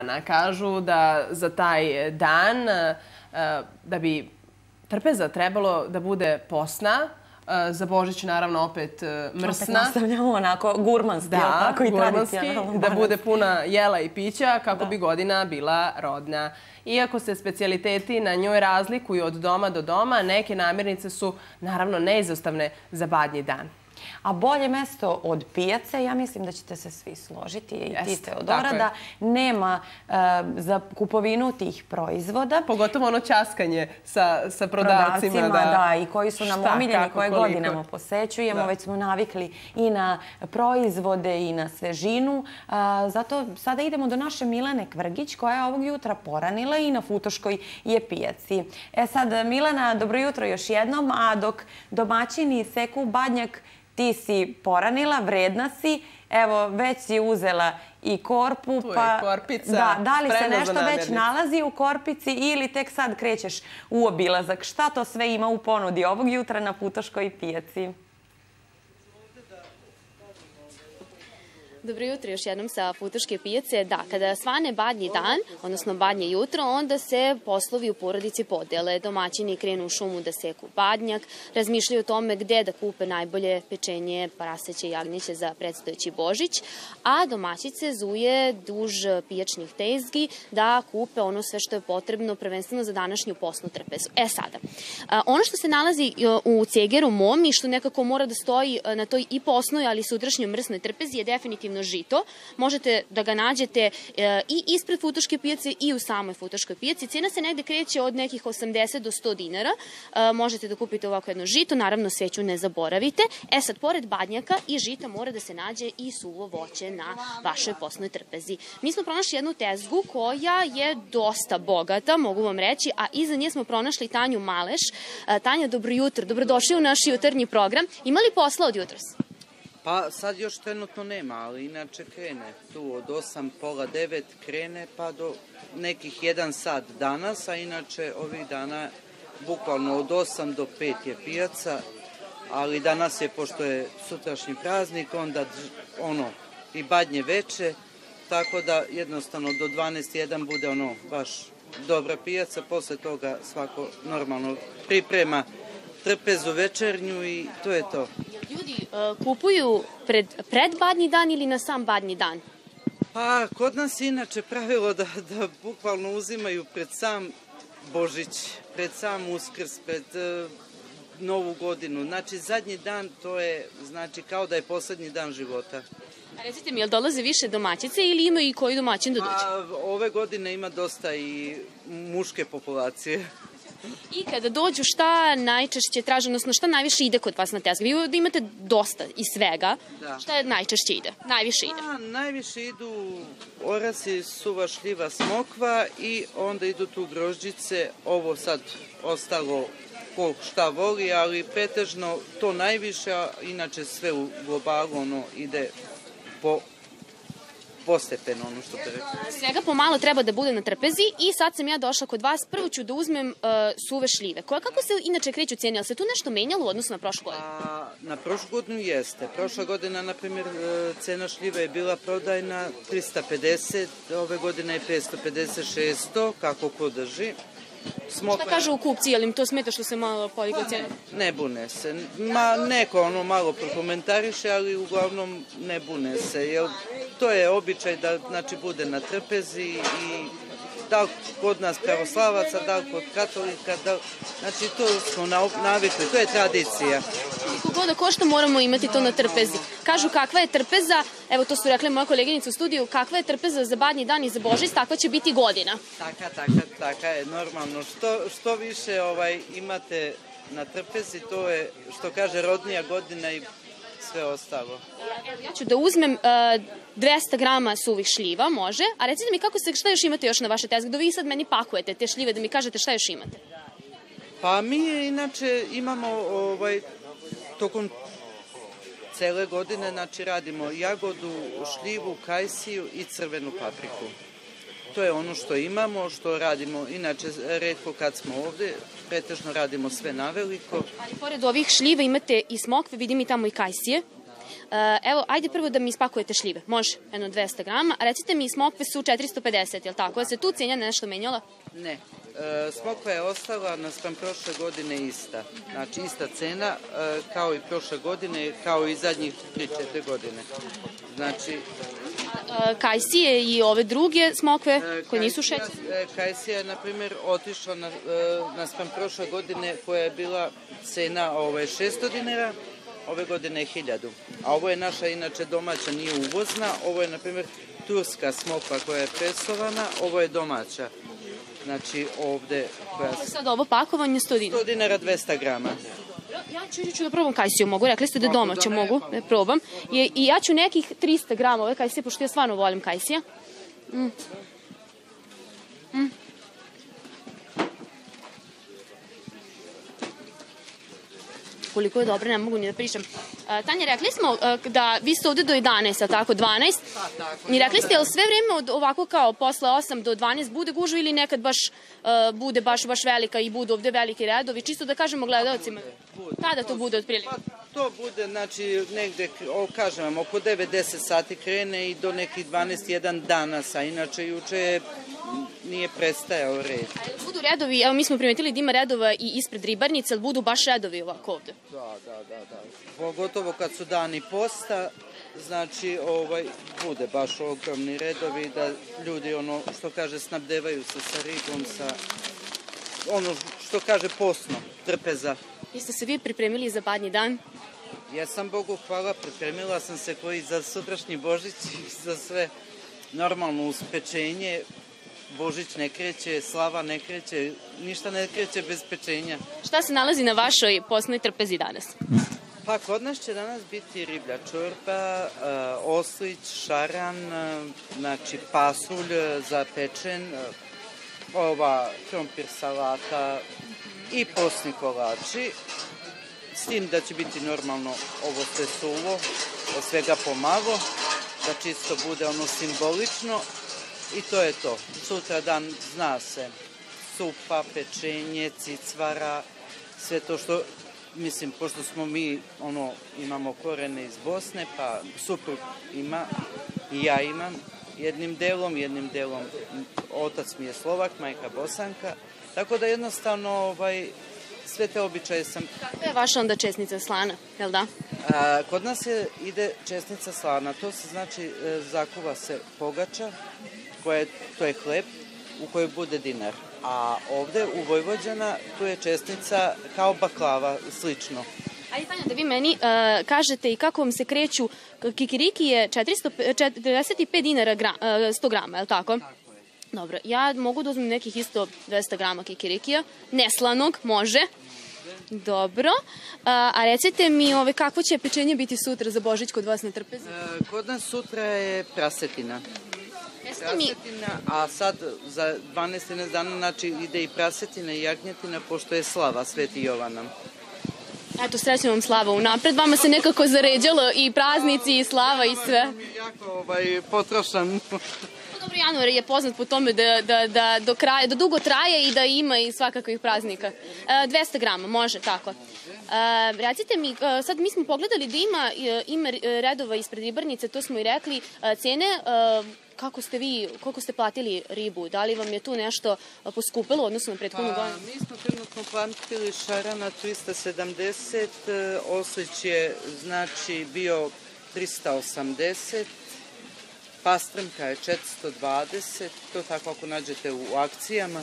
dana. Kažu da za taj dan, e, da bi trpeza trebalo da bude posna, e, za Božić naravno opet e, mrsna. Opet nastavljamo onako gurmanski, da, tako i tradicionalno. Da bude puna jela i pića kako da. bi godina bila rodna. Iako se specialiteti na njoj razlikuju od doma do doma, neke namirnice su naravno neizostavne za badnji dan. A bolje mesto od pijace, ja mislim da ćete se svi složiti i ti Teodora, da nema uh, za kupovinu tih proizvoda. Pogotovo ono časkanje sa, sa prodavcima. prodavcima da, da, i koji su nam šta, omiljeni, kako, koje koliko. godinama posećujemo. Da. Već smo navikli i na proizvode i na svežinu. Uh, zato sada idemo do naše Milene Kvrgić, koja je ovog jutra poranila i na Futoškoj je pijaci. E sad, Milena, dobro jutro još jednom, a dok domaćini seku badnjak, ti si poranila, vredna si, evo, već si uzela i korpu. Tu pa, je korpica. Da, da li se nešto već nalazi u korpici ili tek sad krećeš u obilazak? Šta to sve ima u ponudi ovog jutra na Putoškoj pijaci? Dobro jutro još jednom sa Futoške pijace. Da, kada svane badnji dan, odnosno badnje jutro, onda se poslovi u porodici podele. Domaćini krenu u šumu da seku badnjak, razmišljaju o tome gde da kupe najbolje pečenje, praseće jagnjeće za predstojeći Božić, a domaćice zuje duž pijačnih tezgi da kupe ono sve što je potrebno prvenstveno za današnju posnu trpezu. E sada, ono što se nalazi u cegeru mom i što nekako mora da stoji na toj i posnoj, ali sutrašnjoj mrsnoj trpezi je definitivno jedno žito. Možete da ga nađete e, i ispred futoške pijace i u samoj futoškoj pijaci. Cena se negde kreće od nekih 80 do 100 dinara. E, možete da kupite ovako jedno žito, naravno sveću ne zaboravite. E sad, pored badnjaka i žita mora da se nađe i suvo voće na vašoj posnoj trpezi. Mi smo pronašli jednu tezgu koja je dosta bogata, mogu vam reći, a iza nje smo pronašli Tanju Maleš. E, Tanja, dobro jutro, dobrodošli u naš jutarnji program. Imali posla od jutros? Pa sad još trenutno nema, ali inače krene. Tu od 8, pola 9 krene pa do nekih 1 sat danas, a inače ovih dana bukvalno od 8 do 5 je pijaca, ali danas je, pošto je sutrašnji praznik, onda ono i badnje veče, tako da jednostavno do 12.1 bude ono baš dobra pijaca, posle toga svako normalno priprema trpezu večernju i to je to. Ljudi uh, kupuju pred, pred badnji dan ili na sam badnji dan? Pa, kod nas inače pravilo da, da bukvalno uzimaju pred sam Božić, pred sam Uskrs, pred uh, Novu godinu. Znači, zadnji dan to je, znači, kao da je poslednji dan života. A recite mi, jel dolaze više domaćice ili ima i koji domaćin da dođe? A, ove godine ima dosta i muške populacije. I kada dođu, šta najčešće traže, odnosno šta najviše ide kod vas na tezgu? Vi da imate dosta i svega. Da. Šta najčešće ide? Najviše ide? A, najviše idu orasi, suva šljiva, smokva i onda idu tu grožđice, ovo sad ostalo ko šta voli, ali pretežno to najviše, a inače sve u globalu ono ide po postepeno, ono što te rekao. Svega pomalo treba da bude na trpezi i sad sam ja došla kod vas. Prvo ću da uzmem uh, suve šljive. Koja, kako se inače kreću cijene? Ali se tu nešto menjalo u odnosu na prošlu godinu? A, na prošlu godinu jeste. Prošla godina, na primjer, e, cena šljive je bila prodajna 350, ove godine je 550, 600, kako ko drži. Smokve... Šta kažu u kupci, je li im to smeta što se malo podigla pa, cena? Ne bune se. Ma, neko ono malo prokomentariše, ali uglavnom ne bune se. Jer to je običaj da znači, bude na trpezi i da kod nas pravoslavaca, da kod katolika, da znači to smo navikli, to je tradicija. Koliko da košta moramo imati to na trpezi. Kažu kakva je trpeza, evo to su rekli moja koleginica u studiju, kakva je trpeza za badnji dan i za Božić, takva će biti godina. Taka, taka, taka je normalno. Što, što više ovaj imate na trpezi, to je, što kaže, rodnija godina i sve ostalo. Ja ću da uzmem uh, 200 grama suvih šljiva, može. A recite mi kako se, šta još imate još na vaše tezge? Da vi sad meni pakujete te šljive, da mi kažete šta još imate. Pa mi inače imamo ovaj, tokom cele godine, znači radimo jagodu, šljivu, kajsiju i crvenu papriku. To je ono što imamo, što radimo. Inače, redko kad smo ovde, pretežno radimo sve na veliko. Ali pored ovih šljiva imate i smokve, vidim i tamo i kajsije. evo, ajde prvo da mi ispakujete šljive. Može, jedno 200 grama. Recite mi, smokve su 450, je li tako? Da se tu cijenja nešto menjala? Ne. E, smokva je ostala na sprem prošle godine ista. Znači, ista cena e, kao i prošle godine, kao i zadnjih 3-4 godine. Znači, kajsije i ove druge smokve koje nisu šećerne? Kajsija je, na primjer, otišla na, na sprem prošle godine koja je bila cena ove, 600 dinara, ove godine je 1000. A ovo je naša, inače, domaća, nije uvozna. Ovo je, na primjer, turska smokva koja je presovana, ovo je domaća. Znači, ovde... Koja... Ovo je sad ovo pakovanje 100 dinara? 100 dinara 200 grama. Ja ću, ću da probam kajsiju, mogu. Rekli ste da domaće mogu da probam. I, I ja ću nekih 300 grama ove kajsije, pošto ja stvarno volim kajsija. Mm. Mm. Koliko je dobro, ne mogu ni da pričam. Uh, Tanja, rekli smo uh, da vi ste ovde do 11, a tako, 12? Pa, tako. I rekli ste, jel sve vreme od, ovako kao posle 8 do 12 bude gužva ili nekad baš uh, bude baš, baš velika i budu ovde veliki redovi? Čisto da kažemo gledalcima. Kada to bude otprilike? Pa, to bude, znači, negde, o, kažem vam, oko 9-10 sati krene i do nekih 12-1 danas, a inače juče je nije prestajao red. A budu redovi, evo mi smo primetili da ima redova i ispred ribarnice, ali budu baš redovi ovako ovde? Da, da, da, da. Pogotovo kad su dani posta, znači ovaj, bude baš ogromni redovi da ljudi ono što kaže snabdevaju se sa ribom, sa ono što kaže posno, trpeza. Jeste se vi pripremili za badnji dan? Ja sam Bogu hvala, pripremila sam se koji za sutrašnji Božić i za sve normalno uspečenje, Božić ne kreće, slava ne kreće, ništa ne kreće bez pečenja. Šta se nalazi na vašoj posnoj trpezi danas? Pa kod nas će danas biti riblja čorba, uh, oslić, šaran, uh, znači pasulj zapečen, uh, ova krompir salata i posni kolači. S tim da će biti normalno ovo sve suvo, svega pomalo, da čisto bude ono simbolično I to je to. Sutra dan zna se supa, pečenje, cicvara, sve to što, mislim, pošto smo mi, ono, imamo korene iz Bosne, pa suprug ima i ja imam jednim delom, jednim delom otac mi je Slovak, majka Bosanka, tako da jednostavno, ovaj, sve te običaje sam... Kakva je vaša onda česnica slana, jel da? A, kod nas je, ide česnica slana, to se znači, e, zakuva se pogača, koje, to je hleb u kojoj bude dinar. A ovde u Vojvođana tu je česnica kao baklava, slično. Ajde, Tanja, da vi meni uh, kažete i kako vam se kreću, kikiriki je 495 dinara gra, uh, 100 grama, je li tako? Tako. Dobro, ja mogu da uzmem nekih isto 200 grama kikirikija, neslanog, može. Dobro. A, a recite mi ove, kakvo će pečenje biti sutra za Božić kod vas na trpezi? E, kod nas sutra je prasetina prasetina, a sad za 12 dana znači ide i prasetina i jagnjetina, pošto je slava Sveti Jovana. Eto, srećno vam slava unapred. Vama se nekako zaređalo i praznici i slava i sve. Jako ovaj, potrošan. Dobro, januar je poznat po tome da, da, da, do kraja, da dugo traje i da ima i svakakvih praznika. E, 200 grama, može, tako. E, recite mi, e, sad mi smo pogledali da ima, e, ima redova ispred ribarnice, to smo i rekli, e, cene kako ste vi, koliko ste platili ribu? Da li vam je tu nešto poskupilo odnosno na prethodnu pa, godinu? Mi smo trenutno platili šarana 370, oslić je znači bio 380, pastrmka je 420, to tako ako nađete u akcijama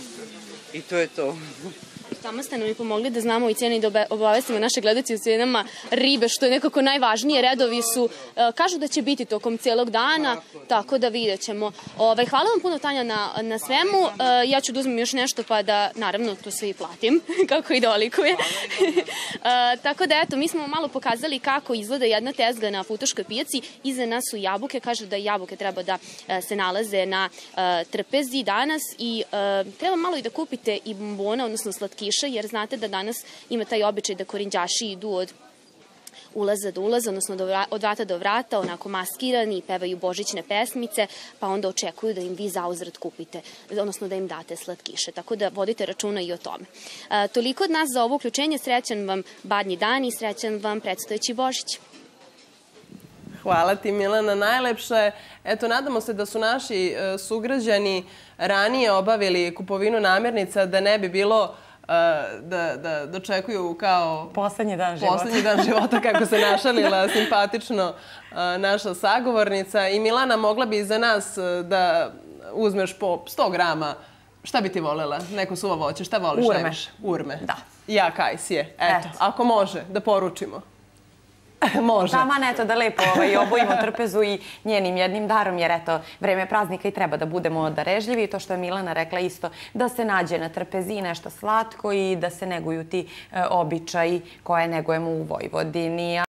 i to je to. Tamo ste nam i pomogli da znamo i cijene i da obavestimo naše gledalci u cijenama ribe, što je nekako najvažnije. Redovi su, e, kažu da će biti tokom cijelog dana, tako da vidjet ćemo. Ovaj, hvala vam puno, Tanja, na, na svemu. E, ja ću da uzmem još nešto pa da, naravno, to sve i platim, kako i dolikuje. E, tako da, eto, mi smo malo pokazali kako izgleda jedna tezga na Futoškoj pijaci. Iza nas su jabuke, kažu da jabuke treba da se nalaze na trpezi danas i treba malo i da kupite i bombona, odnosno slatkiša kiša, jer znate da danas ima taj običaj da korinđaši idu od ulaza do ulaza, odnosno od vrata do vrata, onako maskirani, pevaju božićne pesmice, pa onda očekuju da im vi zauzrat kupite, odnosno da im date slatkiše. Tako da vodite računa i o tome. E, toliko od nas za ovo uključenje. Srećan vam badnji dan i srećan vam predstojeći Božić. Hvala ti Milana, najlepše. Eto, nadamo se da su naši e, sugrađani ranije obavili kupovinu namirnica da ne bi bilo e, da, da dočekuju kao... Poslednji dan života. Poslednji dan života, kako se našalila simpatično e, naša sagovornica. I Milana, mogla bi za nas da uzmeš po 100 grama Šta bi ti volela? Neko suvo voće, šta voliš Urme. Urme. Da. Ja kajsije. Eto, Eto. ako može, da poručimo. može. Taman, eto, da lepo ovaj, obojimo trpezu i njenim jednim darom, jer eto, vreme praznika i treba da budemo darežljivi. I to što je Milana rekla isto, da se nađe na trpezi nešto slatko i da se neguju ti e, običaji koje negujemo u Vojvodini.